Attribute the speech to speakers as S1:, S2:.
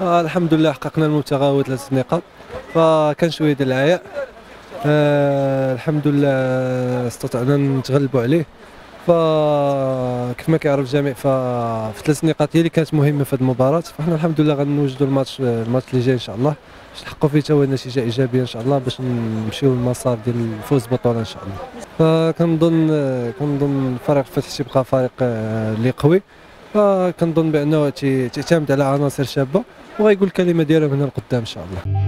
S1: آه الحمد لله حققنا المتغاوت ثلاث نقاط. فكان شوية ديال العياء. آه الحمد لله استطعنا نتغلبوا عليه. فكيف ما كيعرف الجميع ففي ثلاث نقاط هي اللي كانت مهمة في هذه المباراة. فاحنا الحمد لله غنوجدوا الماتش الماتش اللي جاي إن شاء الله. باش نحققوا فيه حتى نتيجة إيجابية إن شاء الله باش نمشيو للمسار ديال الفوز بالبطوله إن شاء الله. فكنظن كنظن فريق الفتح تيبقى فريق آه، اللي قوي. فكنظن بأنه تيعتمد على عناصر شابة وغيقول الكلمة ديالو من القدام إن شاء الله.